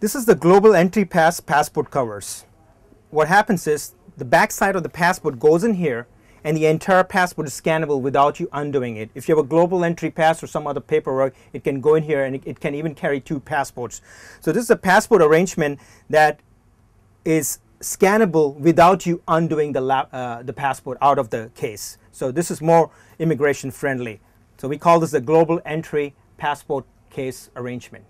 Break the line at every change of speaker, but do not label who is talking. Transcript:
This is the global entry pass passport covers. What happens is the backside of the passport goes in here and the entire passport is scannable without you undoing it. If you have a global entry pass or some other paperwork, it can go in here and it, it can even carry two passports. So this is a passport arrangement that is scannable without you undoing the, uh, the passport out of the case. So this is more immigration friendly. So we call this the global entry passport case arrangement.